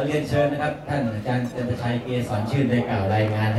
อเรียนเชิญนะครับ ท่านอาจารย์เจนชัยเกษรชื่นได้กล่าวรายงานให้